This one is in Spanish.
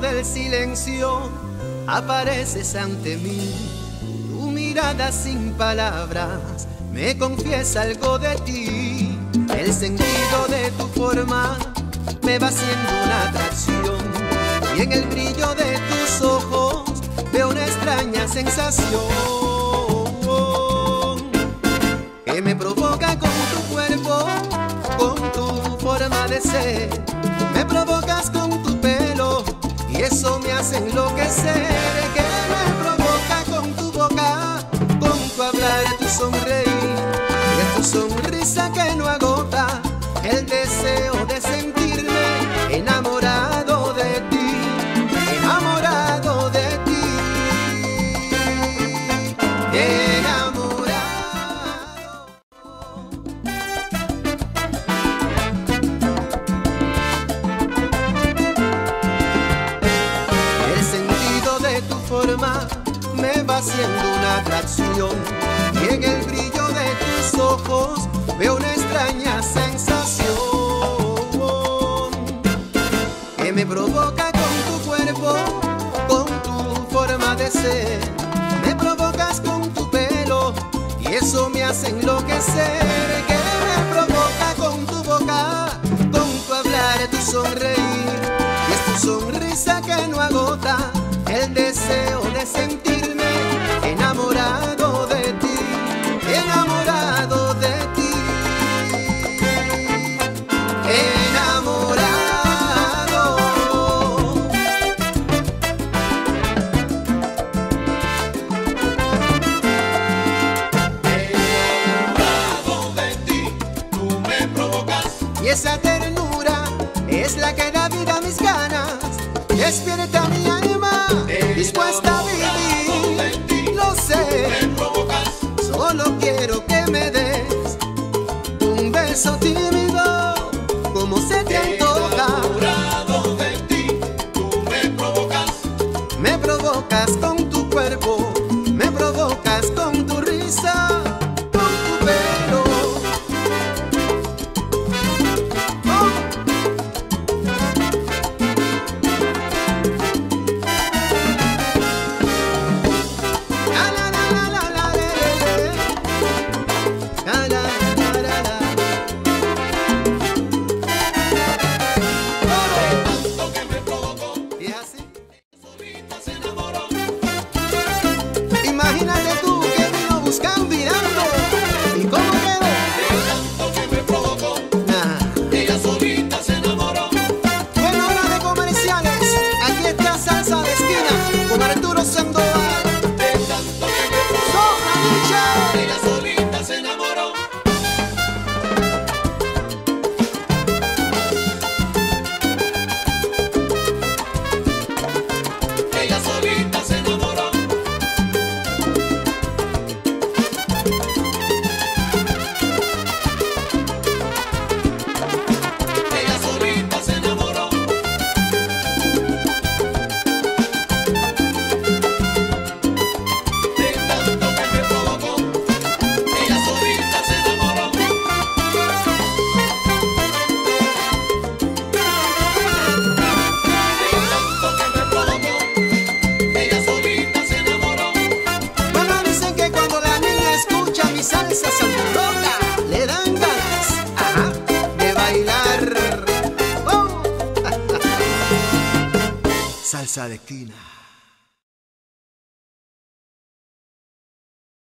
del silencio apareces ante mí. Tu mirada sin palabras me confiesa algo de ti. El sentido de tu forma me va siendo una atracción. Y en el brillo de tus ojos veo una extraña sensación que me provoca con tu cuerpo, con tu forma de ser. Me provocas con hace enloquecer. Que me provoca con tu boca, con tu hablar, tu sonreír. Y es tu sonrisa que no agota el deseo de sentirme me va siendo una atracción y en el brillo de tus ojos veo una extraña sensación que me provoca con tu cuerpo, con tu forma de ser. Me provocas con tu pelo y eso me hace enloquecer. Que me provoca con tu boca, con tu hablar, tu sonreír. Y es tu sonrisa que no agota el deseo de sentirme enamorado de ti, enamorado de ti. Enamorado. Enamorado de ti, tú me provocas. Y esa ternura es la que da vida a mis ganas. Despierta mi alma, dispuesta a vivir. Lo sé, solo quiero que me des un beso tímido, Salsa de esquina.